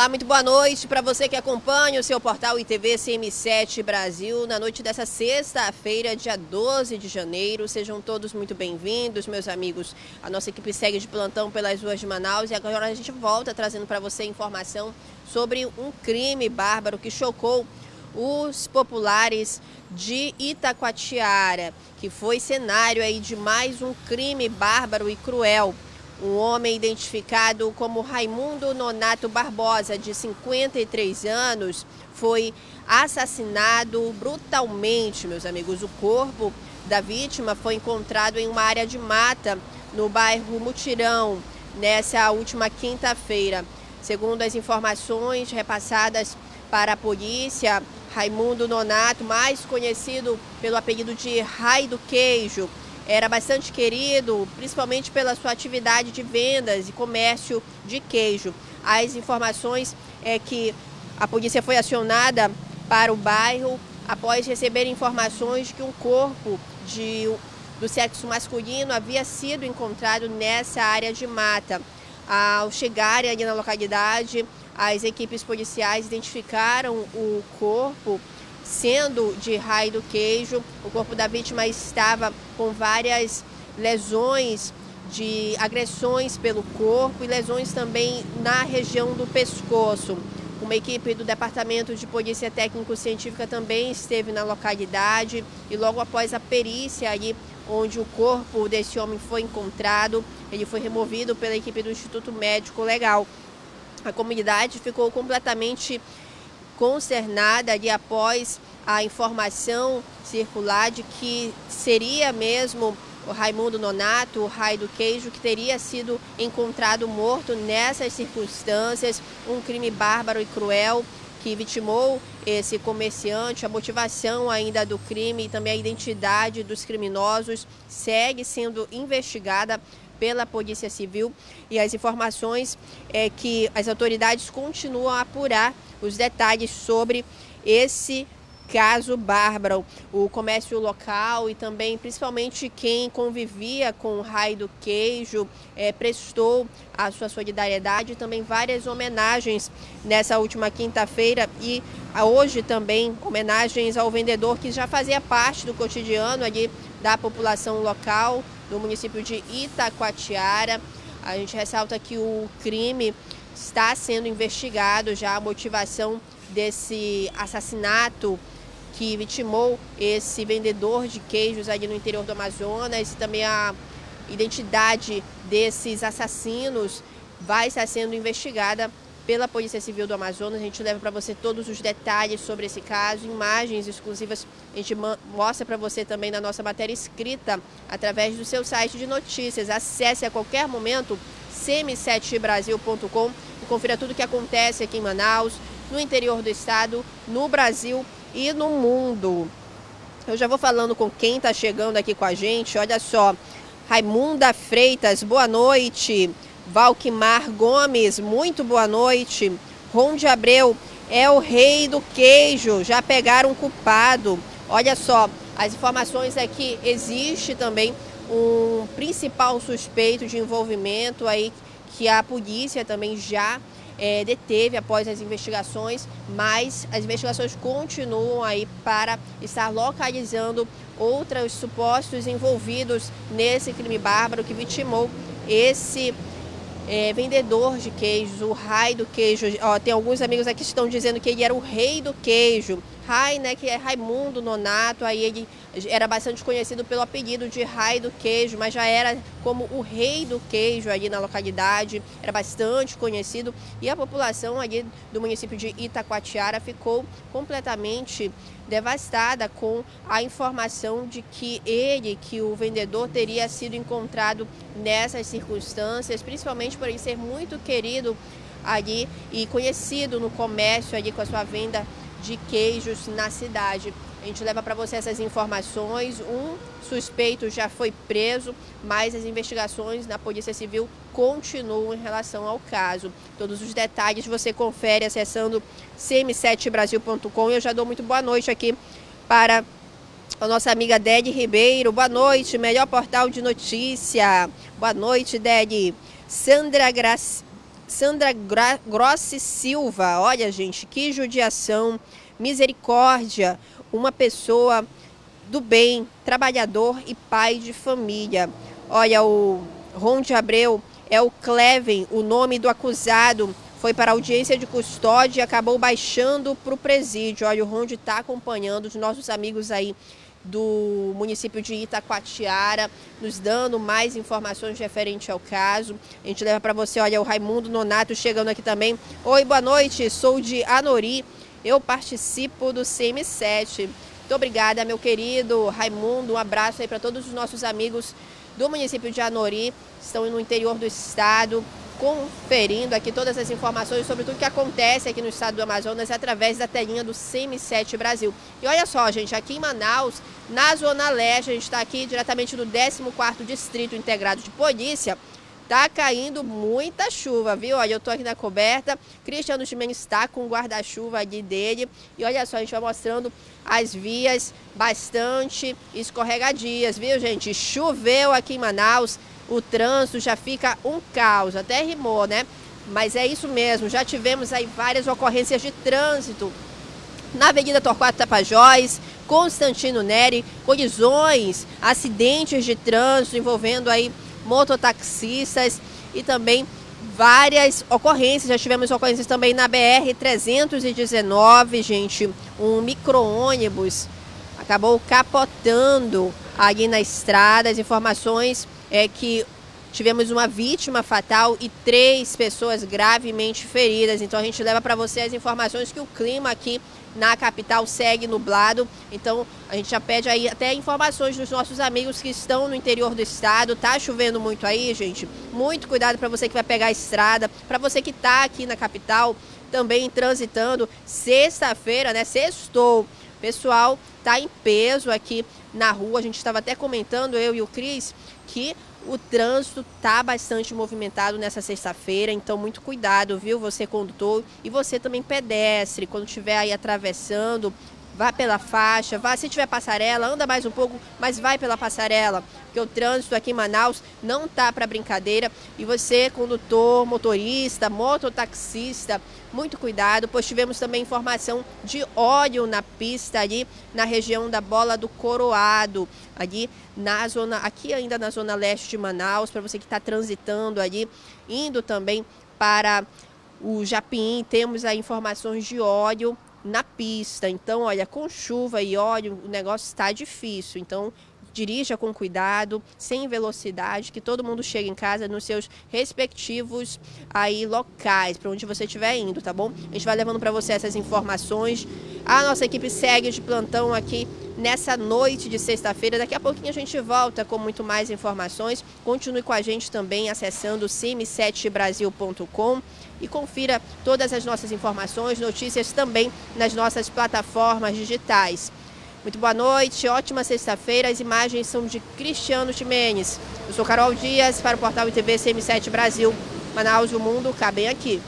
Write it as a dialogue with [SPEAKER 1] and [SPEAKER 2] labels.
[SPEAKER 1] Olá, muito boa noite para você que acompanha o seu portal ITV CM7 Brasil na noite dessa sexta-feira, dia 12 de janeiro. Sejam todos muito bem-vindos, meus amigos. A nossa equipe segue de plantão pelas ruas de Manaus e agora a gente volta trazendo para você informação sobre um crime bárbaro que chocou os populares de Itacoatiara, que foi cenário aí de mais um crime bárbaro e cruel. Um homem identificado como Raimundo Nonato Barbosa, de 53 anos, foi assassinado brutalmente, meus amigos. O corpo da vítima foi encontrado em uma área de mata no bairro Mutirão, nessa última quinta-feira. Segundo as informações repassadas para a polícia, Raimundo Nonato, mais conhecido pelo apelido de Rai do Queijo, era bastante querido, principalmente pela sua atividade de vendas e comércio de queijo. As informações é que a polícia foi acionada para o bairro após receber informações de que um corpo de, do sexo masculino havia sido encontrado nessa área de mata. Ao chegarem ali na localidade, as equipes policiais identificaram o corpo sendo de raio do queijo. O corpo da vítima estava com várias lesões de agressões pelo corpo e lesões também na região do pescoço. Uma equipe do Departamento de Polícia Técnico-Científica também esteve na localidade e logo após a perícia ali onde o corpo desse homem foi encontrado, ele foi removido pela equipe do Instituto Médico Legal. A comunidade ficou completamente consternada ali após a informação circular de que seria mesmo o Raimundo Nonato, o Rai do Queijo, que teria sido encontrado morto nessas circunstâncias, um crime bárbaro e cruel que vitimou esse comerciante, a motivação ainda do crime e também a identidade dos criminosos segue sendo investigada pela Polícia Civil e as informações é que as autoridades continuam a apurar os detalhes sobre esse caso bárbaro. O comércio local e também, principalmente, quem convivia com o raio do queijo, é, prestou a sua solidariedade e também várias homenagens nessa última quinta-feira e hoje também homenagens ao vendedor que já fazia parte do cotidiano ali da população local do município de Itacoatiara. A gente ressalta que o crime está sendo investigado já a motivação desse assassinato que vitimou esse vendedor de queijos ali no interior do Amazonas e também a identidade desses assassinos vai estar sendo investigada pela Polícia Civil do Amazonas. A gente leva para você todos os detalhes sobre esse caso, imagens exclusivas. A gente mostra para você também na nossa matéria escrita através do seu site de notícias. Acesse a qualquer momento cm7brasil.com e confira tudo o que acontece aqui em Manaus, no interior do estado, no Brasil e no mundo. Eu já vou falando com quem está chegando aqui com a gente. Olha só, Raimunda Freitas, boa noite. Valquimar Gomes, muito boa noite. Ronde Abreu, é o rei do queijo, já pegaram culpado. Olha só, as informações é que existe também um principal suspeito de envolvimento aí que a polícia também já é, deteve após as investigações, mas as investigações continuam aí para estar localizando outros supostos envolvidos nesse crime bárbaro que vitimou esse é, vendedor de queijos, o rei do queijo. Ó, tem alguns amigos aqui que estão dizendo que ele era o rei do queijo. Rai, né, que é Raimundo Nonato, aí ele era bastante conhecido pelo apelido de Rai do Queijo, mas já era como o rei do queijo ali na localidade, era bastante conhecido e a população ali do município de Itacoatiara ficou completamente devastada com a informação de que ele, que o vendedor teria sido encontrado nessas circunstâncias, principalmente por ele ser muito querido ali e conhecido no comércio ali com a sua venda de queijos na cidade. A gente leva para você essas informações. Um suspeito já foi preso, mas as investigações na Polícia Civil continuam em relação ao caso. Todos os detalhes você confere acessando cm7brasil.com. Eu já dou muito boa noite aqui para a nossa amiga Dede Ribeiro. Boa noite, melhor portal de notícia. Boa noite, Dede. Sandra Graça. Sandra Grossi Silva, olha gente, que judiação, misericórdia, uma pessoa do bem, trabalhador e pai de família. Olha, o Ron de Abreu é o Cleven, o nome do acusado, foi para audiência de custódia e acabou baixando para o presídio. Olha, o Ronde está acompanhando os nossos amigos aí do município de Itacoatiara, nos dando mais informações referente ao caso. A gente leva para você, olha, o Raimundo Nonato chegando aqui também. Oi, boa noite, sou de Anori, eu participo do CM7. Muito obrigada, meu querido Raimundo, um abraço aí para todos os nossos amigos do município de Anori, estão no interior do estado, conferindo aqui todas as informações sobre tudo que acontece aqui no estado do Amazonas através da telinha do CM7 Brasil. E olha só, gente, aqui em Manaus, na Zona Leste, a gente está aqui diretamente do 14º Distrito Integrado de Polícia, Tá caindo muita chuva, viu? Olha, eu tô aqui na coberta. Cristiano Chimenez está com o guarda-chuva ali dele. E olha só, a gente vai mostrando as vias bastante escorregadias, viu, gente? Choveu aqui em Manaus o trânsito já fica um caos, até rimou, né? Mas é isso mesmo, já tivemos aí várias ocorrências de trânsito na Avenida Torquato Tapajós, Constantino Neri, colisões, acidentes de trânsito envolvendo aí mototaxistas e também várias ocorrências. Já tivemos ocorrências também na BR 319, gente, um micro-ônibus acabou capotando ali na estrada. As informações é que tivemos uma vítima fatal e três pessoas gravemente feridas. Então a gente leva para você as informações que o clima aqui na capital segue nublado. Então a gente já pede aí até informações dos nossos amigos que estão no interior do estado. Tá chovendo muito aí, gente. Muito cuidado para você que vai pegar a estrada, para você que está aqui na capital também transitando sexta-feira, né? Sextou. Pessoal, tá em peso aqui na rua. A gente estava até comentando, eu e o Cris, que o trânsito está bastante movimentado nessa sexta-feira, então muito cuidado, viu, você condutor e você também pedestre, quando estiver aí atravessando, vá pela faixa, vá, se tiver passarela, anda mais um pouco, mas vai pela passarela, porque o trânsito aqui em Manaus não tá para brincadeira. E você, condutor, motorista, mototaxista, muito cuidado, pois tivemos também informação de óleo na pista ali na região da Bola do Coroado, ali na zona, aqui ainda na zona leste de Manaus, para você que está transitando ali, indo também para o Japim, temos aí informações de óleo na pista. Então, olha, com chuva e óleo, o negócio está difícil. Então, dirija com cuidado, sem velocidade, que todo mundo chegue em casa nos seus respectivos aí locais, para onde você estiver indo, tá bom? A gente vai levando para você essas informações. A nossa equipe segue de plantão aqui nessa noite de sexta-feira. Daqui a pouquinho a gente volta com muito mais informações. Continue com a gente também acessando cime7brasil.com e confira todas as nossas informações, notícias também nas nossas plataformas digitais. Muito boa noite, ótima sexta-feira. As imagens são de Cristiano Ximenes. Eu sou Carol Dias para o portal ITV CM7 Brasil. Manaus e o mundo cabem aqui.